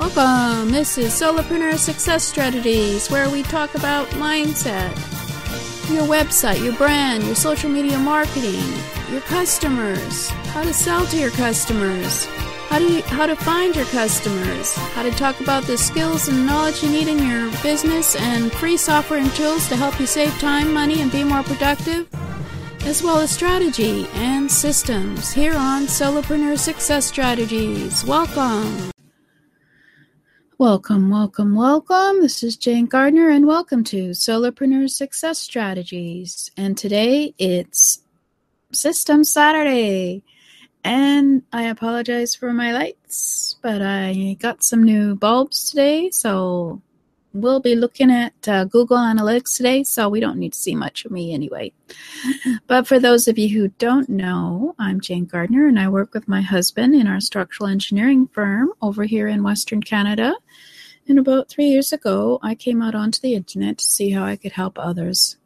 Welcome. This is Solopreneur Success Strategies, where we talk about mindset, your website, your brand, your social media marketing, your customers, how to sell to your customers, how to how to find your customers, how to talk about the skills and knowledge you need in your business, and free software and tools to help you save time, money, and be more productive, as well as strategy and systems here on Solopreneur Success Strategies. Welcome. Welcome, welcome, welcome. This is Jane Gardner, and welcome to Solopreneur Success Strategies. And today it's System Saturday. And I apologize for my lights, but I got some new bulbs today, so we'll be looking at uh, Google Analytics today, so we don't need to see much of me anyway. but for those of you who don't know, I'm Jane Gardner, and I work with my husband in our structural engineering firm over here in Western Canada. And about three years ago, I came out onto the internet to see how I could help others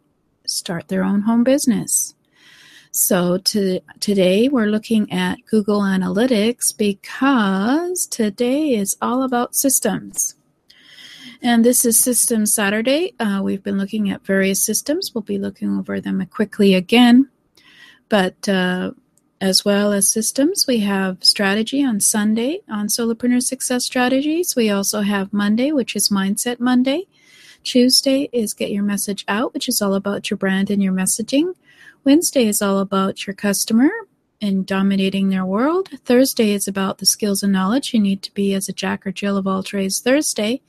start their own home business. So to, today we're looking at Google Analytics because today is all about systems. And this is System Saturday. Uh, we've been looking at various systems. We'll be looking over them quickly again. But uh, as well as systems, we have strategy on Sunday on Solopreneur Success Strategies. We also have Monday, which is Mindset Monday. Tuesday is Get Your Message Out, which is all about your brand and your messaging. Wednesday is all about your customer and dominating their world. Thursday is about the skills and knowledge you need to be as a Jack or Jill of all trades Thursday.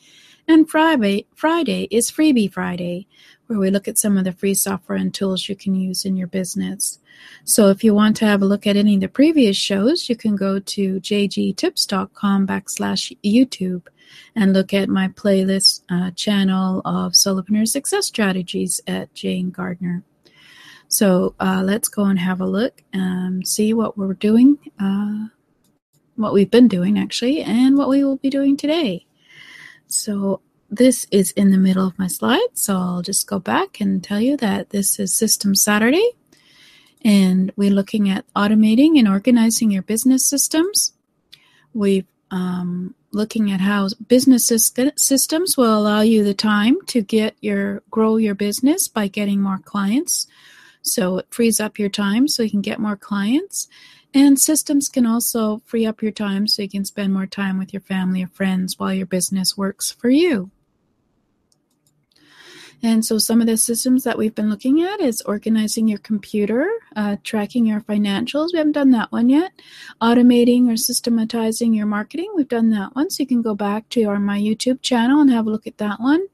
And Friday, Friday is Freebie Friday, where we look at some of the free software and tools you can use in your business. So if you want to have a look at any of the previous shows, you can go to jgtips.com backslash YouTube and look at my playlist uh, channel of Solopreneur Success Strategies at Jane Gardner. So uh, let's go and have a look and see what we're doing, uh, what we've been doing actually, and what we will be doing today. So this is in the middle of my slide, so I'll just go back and tell you that this is System Saturday, and we're looking at automating and organizing your business systems. We've um, looking at how business systems will allow you the time to get your grow your business by getting more clients so it frees up your time so you can get more clients. And systems can also free up your time so you can spend more time with your family or friends while your business works for you. And so, some of the systems that we've been looking at is organizing your computer, uh, tracking your financials. We haven't done that one yet. Automating or systematizing your marketing. We've done that one. So, you can go back to our my YouTube channel and have a look at that one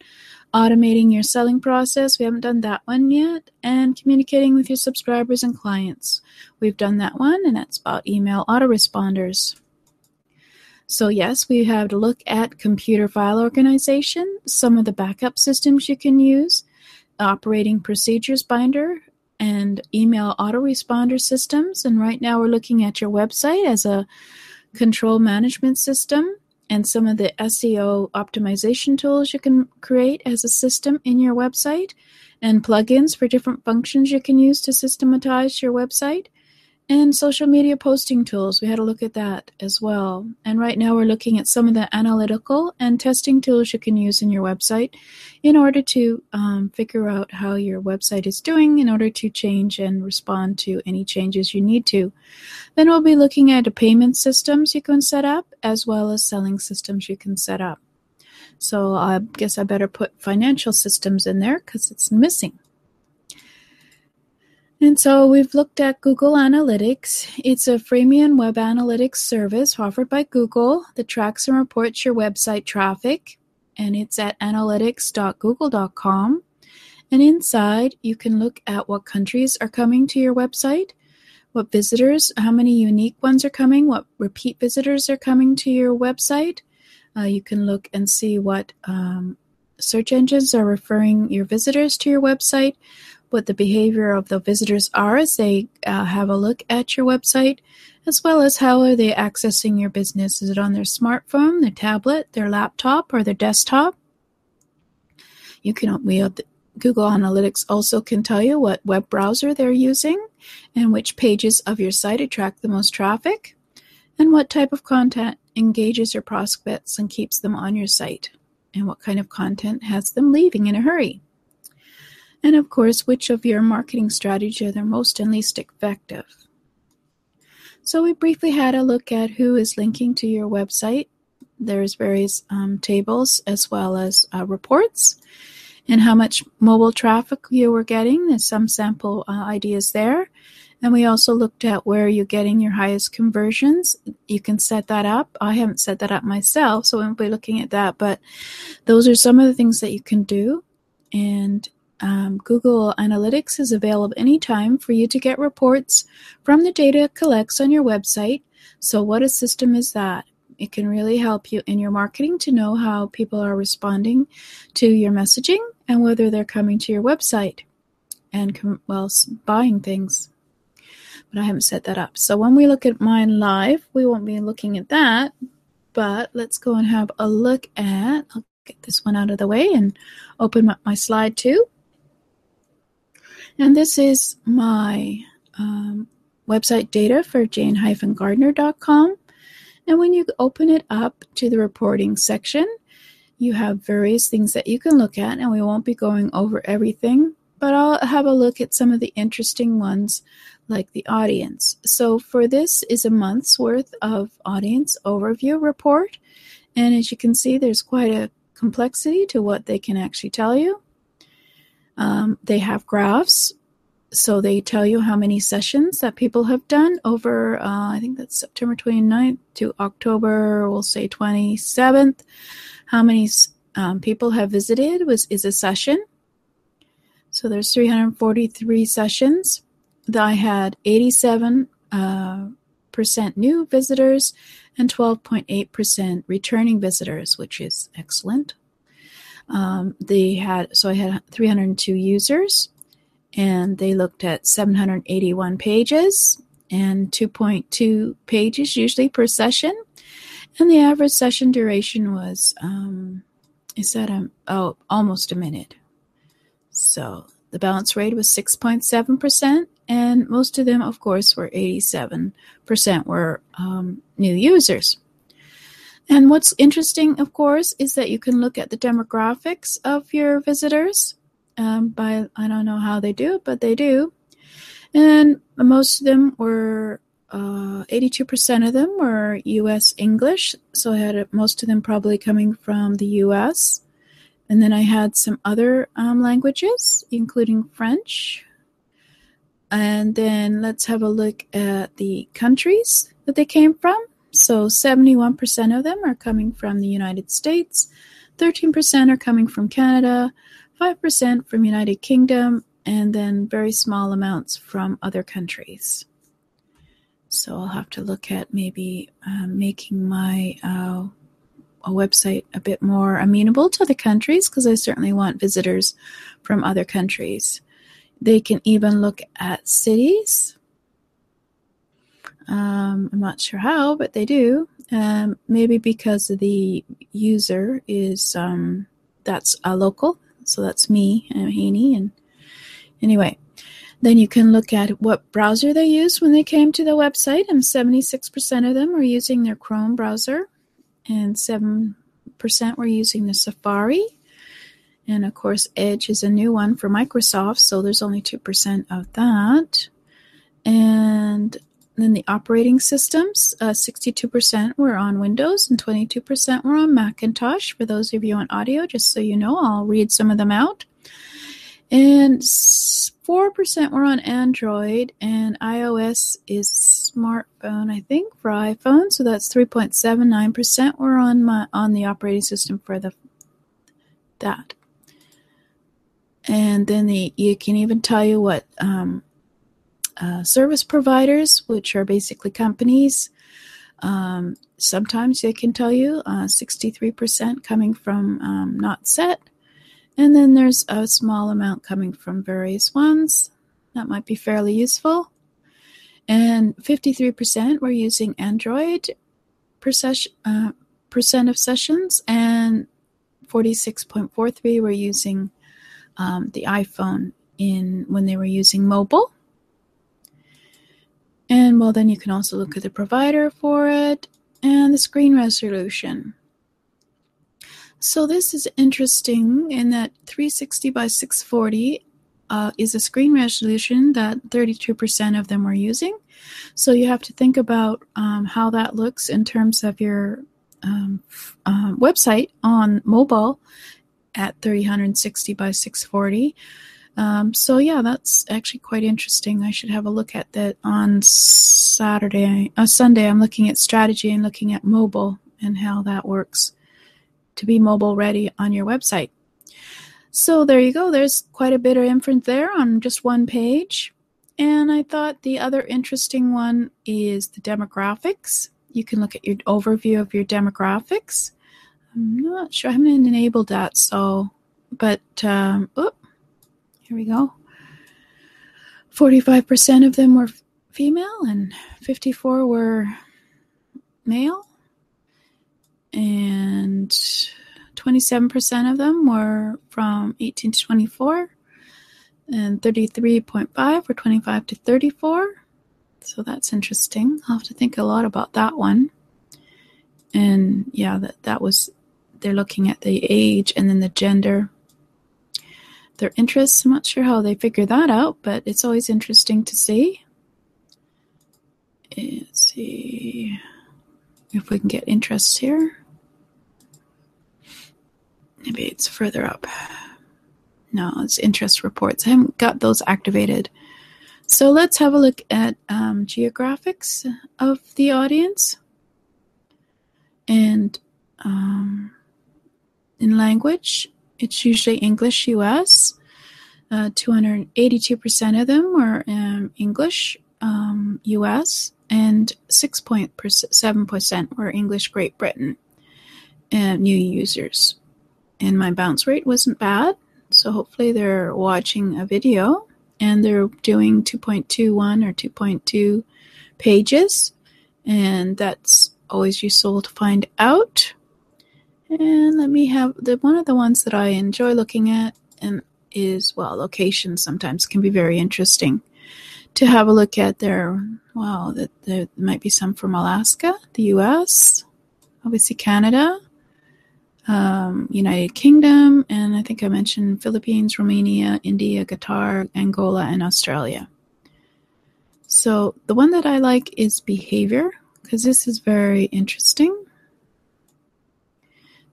automating your selling process. We haven't done that one yet. And communicating with your subscribers and clients. We've done that one, and that's about email autoresponders. So, yes, we have to look at computer file organization, some of the backup systems you can use, operating procedures binder, and email autoresponder systems. And right now, we're looking at your website as a control management system and some of the SEO optimization tools you can create as a system in your website, and plugins for different functions you can use to systematize your website, and social media posting tools. We had a look at that as well. And right now we're looking at some of the analytical and testing tools you can use in your website in order to um, figure out how your website is doing in order to change and respond to any changes you need to. Then we'll be looking at the payment systems you can set up as well as selling systems you can set up. So I guess I better put financial systems in there because it's missing. And so we've looked at Google Analytics. It's a freemium web analytics service offered by Google that tracks and reports your website traffic. And it's at analytics.google.com. And inside, you can look at what countries are coming to your website, what visitors, how many unique ones are coming, what repeat visitors are coming to your website. Uh, you can look and see what um, search engines are referring your visitors to your website, what the behavior of the visitors are as they uh, have a look at your website, as well as how are they accessing your business. Is it on their smartphone, their tablet, their laptop, or their desktop? You can we Google Analytics also can tell you what web browser they're using and which pages of your site attract the most traffic. and what type of content engages your prospects and keeps them on your site, and what kind of content has them leaving in a hurry. And of course, which of your marketing strategies are the most and least effective. So we briefly had a look at who is linking to your website. There's various um, tables as well as uh, reports and how much mobile traffic you were getting. There's some sample uh, ideas there. And we also looked at where you're getting your highest conversions. You can set that up. I haven't set that up myself, so we won't be looking at that. But those are some of the things that you can do. And um, Google Analytics is available anytime for you to get reports from the data it collects on your website. So, what a system is that? It can really help you in your marketing to know how people are responding to your messaging and whether they're coming to your website and well buying things. But I haven't set that up. So when we look at mine live, we won't be looking at that. But let's go and have a look at. I'll get this one out of the way and open up my slide too. And this is my um, website data for jane-gardner.com. And when you open it up to the reporting section, you have various things that you can look at, and we won't be going over everything, but I'll have a look at some of the interesting ones like the audience. So for this is a month's worth of audience overview report. And as you can see, there's quite a complexity to what they can actually tell you. Um, they have graphs so they tell you how many sessions that people have done over uh, i think that's september 29th to october we'll say 27th how many um, people have visited was is a session. So there's 343 sessions. I had 87 uh, percent new visitors and 12.8 percent returning visitors which is excellent. Um, they had so i had 302 users and they looked at 781 pages and 2.2 pages usually per session. And the average session duration was, um, is that a, oh, almost a minute. So the bounce rate was 6.7%, and most of them, of course, were 87% were um, new users. And what's interesting, of course, is that you can look at the demographics of your visitors um, by I don't know how they do it, but they do. And most of them were uh, 82% of them were U.S. English, so I had most of them probably coming from the U.S. And then I had some other um, languages, including French. And then let's have a look at the countries that they came from. So 71% of them are coming from the United States, 13% are coming from Canada, 5% from United Kingdom, and then very small amounts from other countries. So I'll have to look at maybe uh, making my uh, a website a bit more amenable to the countries because I certainly want visitors from other countries. They can even look at cities. Um, I'm not sure how, but they do. Um, maybe because the user is um, that's a local so that's me, I'm Haney. And anyway, then you can look at what browser they used when they came to the website. And 76% of them were using their Chrome browser, and 7% were using the Safari. And of course, Edge is a new one for Microsoft, so there's only 2% of that. And then the operating systems, uh, 62% were on Windows and 22% were on Macintosh. For those of you on audio, just so you know, I'll read some of them out. And 4% were on Android, and iOS is smartphone, I think, for iPhone. So that's 3.79% were on my on the operating system for the that. And then the you can even tell you what um, uh, service providers, which are basically companies. Um, sometimes they can tell you uh, 63% coming from um, not set. And then there's a small amount coming from various ones. That might be fairly useful. And 53% were using Android per uh, percent of sessions, and 46.43 were using um, the iPhone in when they were using mobile. And well, then you can also look at the provider for it and the screen resolution. So this is interesting in that 360 by 640 uh, is a screen resolution that 32% of them were using. So you have to think about um, how that looks in terms of your um, uh, website on mobile at 360 by 640. Um, so yeah, that's actually quite interesting. I should have a look at that on Saturday, uh, Sunday. I'm looking at strategy and looking at mobile and how that works to be mobile ready on your website. So there you go. There's quite a bit of info there on just one page. And I thought the other interesting one is the demographics. You can look at your overview of your demographics. I'm not sure. I haven't enabled that. So, but, um, here we go. 45% of them were female and 54 were male. And 27% of them were from 18 to 24 and 33.5 were 25 to 34. So that's interesting. I'll have to think a lot about that one. And yeah, that, that was, they're looking at the age and then the gender, their interests. I'm not sure how they figure that out, but it's always interesting to see. Let's see if we can get interest here. Maybe it's further up. No, it's interest reports. I haven't got those activated. So let's have a look at um, geographics of the audience. And um, in language, it's usually English US. Uh, 282% of them were um, English um, US, and 6.7% were English Great Britain and new users. And my bounce rate wasn't bad. So hopefully they're watching a video and they're doing 2.21 or 2.2 pages. And that's always useful to find out. And let me have the one of the ones that I enjoy looking at and is well, locations sometimes can be very interesting to have a look at there. wow, that there might be some from Alaska, the US, obviously Canada, um, United Kingdom, and I think I mentioned Philippines, Romania, India, Qatar, Angola, and Australia. So the one that I like is behavior because this is very interesting.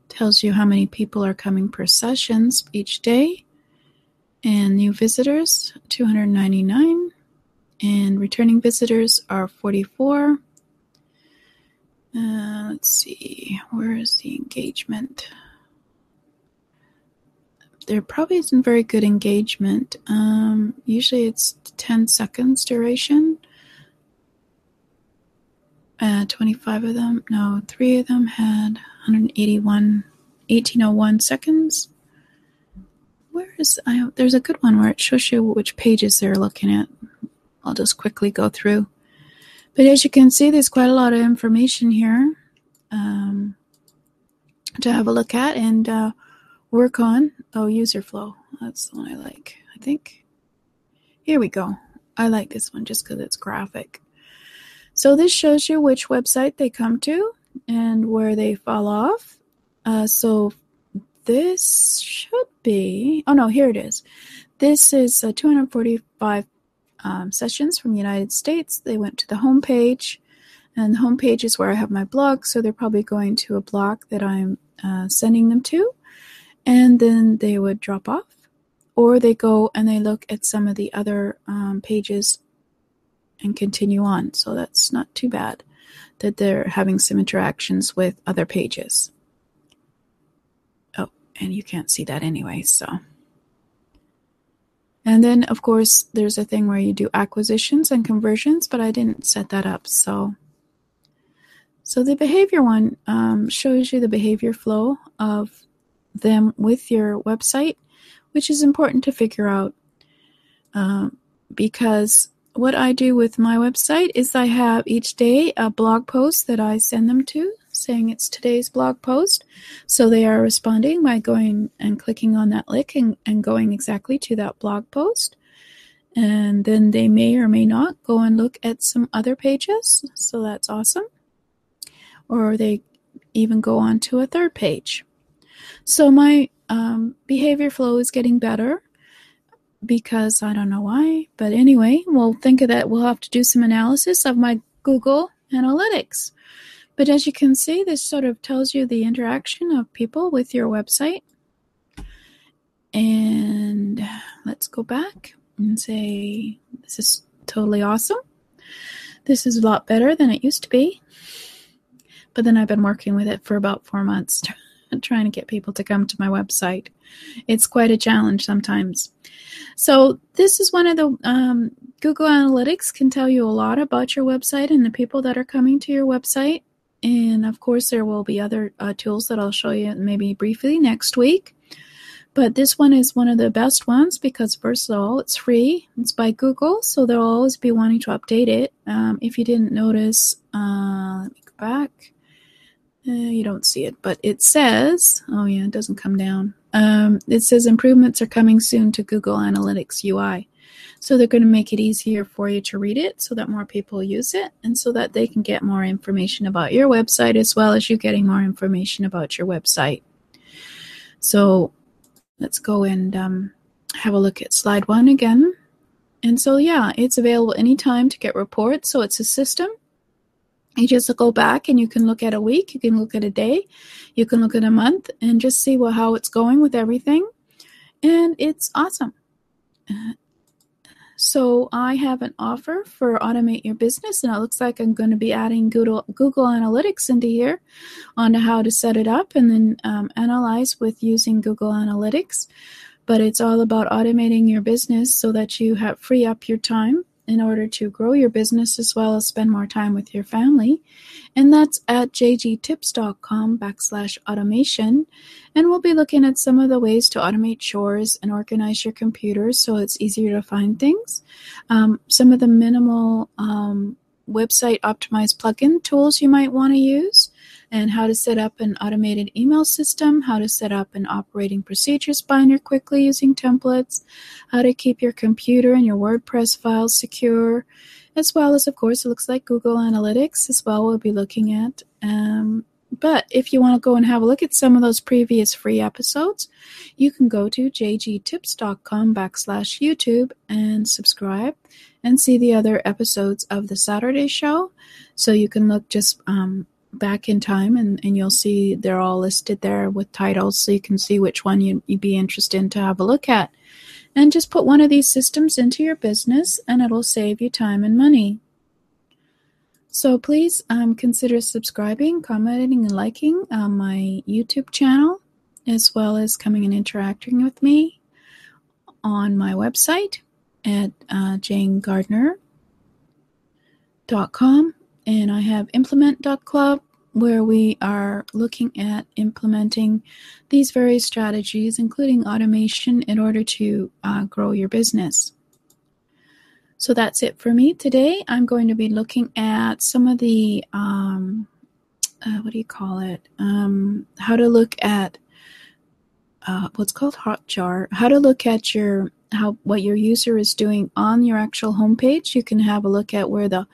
Tells you how many people are coming per sessions each day, and new visitors 299, and returning visitors are 44. Uh, let's see, where is the engagement? There probably isn't very good engagement. Um, usually it's 10 seconds duration. Uh, 25 of them, no, three of them had 181, 1801 seconds. Where is, I, there's a good one where it shows you which pages they're looking at. I'll just quickly go through. But as you can see, there's quite a lot of information here um, to have a look at and uh, work on. Oh, user flow. That's the one I like, I think. Here we go. I like this one just because it's graphic. So this shows you which website they come to and where they fall off. Uh, so this should be, oh no, here it is. This is uh, 245 um, sessions from the United States. They went to the home page, and the home page is where I have my blog. So they're probably going to a blog that I'm uh, sending them to, and then they would drop off, or they go and they look at some of the other um, pages and continue on. So that's not too bad that they're having some interactions with other pages. Oh, and you can't see that anyway, so. And then, of course, there's a thing where you do acquisitions and conversions, but I didn't set that up. So, so the behavior one um, shows you the behavior flow of them with your website, which is important to figure out um, because what I do with my website is I have each day a blog post that I send them to saying it's today's blog post. So they are responding by going and clicking on that link and, and going exactly to that blog post. And then they may or may not go and look at some other pages. So that's awesome. Or they even go on to a third page. So my um, behavior flow is getting better because I don't know why. But anyway, we'll think of that. We'll have to do some analysis of my Google Analytics. But as you can see, this sort of tells you the interaction of people with your website. And let's go back and say, this is totally awesome. This is a lot better than it used to be. But then I've been working with it for about four months, trying to get people to come to my website. It's quite a challenge sometimes. So, this is one of the um, Google Analytics can tell you a lot about your website and the people that are coming to your website. And of course, there will be other uh, tools that I'll show you maybe briefly next week. But this one is one of the best ones because, first of all, it's free. It's by Google, so they'll always be wanting to update it. Um, if you didn't notice, uh, let me go back. Uh, you don't see it, but it says, oh yeah, it doesn't come down. Um, it says improvements are coming soon to Google Analytics UI. So they're going to make it easier for you to read it so that more people use it and so that they can get more information about your website as well as you getting more information about your website. So let's go and um, have a look at slide one again. And so, yeah, it's available anytime to get reports. So it's a system. You just go back and you can look at a week, you can look at a day, you can look at a month, and just see what, how it's going with everything. And it's awesome. So I have an offer for Automate Your Business, and it looks like I'm going to be adding Google, Google Analytics into here on how to set it up and then um, analyze with using Google Analytics. But it's all about automating your business so that you have free up your time in order to grow your business as well as spend more time with your family. And that's at jgtips.com backslash automation. And we'll be looking at some of the ways to automate chores and organize your computer so it's easier to find things. Um, some of the minimal um, website optimized plugin tools you might want to use and how to set up an automated email system, how to set up an operating procedures binder quickly using templates, how to keep your computer and your WordPress files secure, as well as, of course, it looks like Google Analytics as well. We'll be looking at. Um, but if you want to go and have a look at some of those previous free episodes, you can go to jgtips.com backslash YouTube and subscribe and see the other episodes of the Saturday show. So you can look just um, back in time and, and you'll see they're all listed there with titles so you can see which one you, would be interested in to have a look at. And just put one of these systems into your business and it'll save you time and money. So please um, consider subscribing, commenting, and liking on my YouTube channel, as well as coming and interacting with me on my website at uh, janegardner.com and I have implement.club where we are looking at implementing these various strategies, including automation, in order to uh, grow your business. So that's it for me today. I'm going to be looking at some of the, um, uh, what do you call it? Um, how to look at uh, what's called Hotjar, how to look at your how what your user is doing on your actual homepage. You can have a look at where the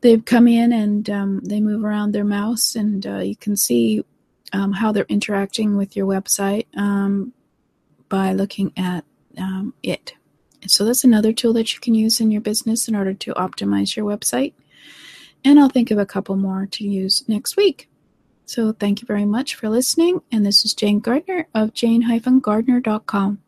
they've come in and um, they move around their mouse, and uh, you can see um, how they're interacting with your website um, by looking at um, it. So that's another tool that you can use in your business in order to optimize your website. And I'll think of a couple more to use next week. So thank you very much for listening. And this is Jane Gardner of jane-gardner.com.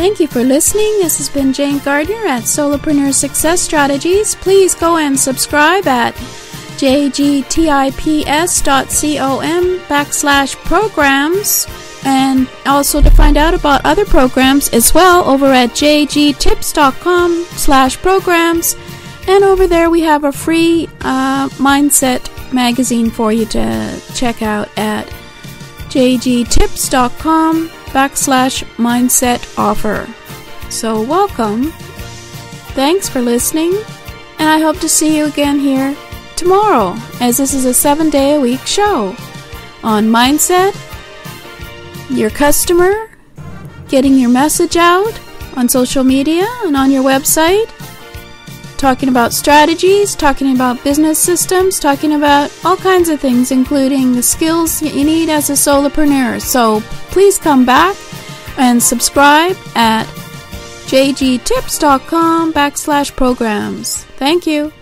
Thank you for listening. This has been Jane Gardner at Solopreneur Success Strategies. Please go and subscribe at jgtips.com backslash programs and also to find out about other programs as well over at jgtips.com slash programs and over there we have a free uh, mindset magazine for you to check out at jgtips.com backslash mindset offer. So, welcome. Thanks for listening, and I hope to see you again here tomorrow, as this is a seven day a week show on mindset, your customer, getting your message out on social media and on your website, talking about strategies, talking about business systems, talking about all kinds of things, including the skills you need as a solopreneur. So please come back and subscribe at jgtips.com backslash programs. Thank you.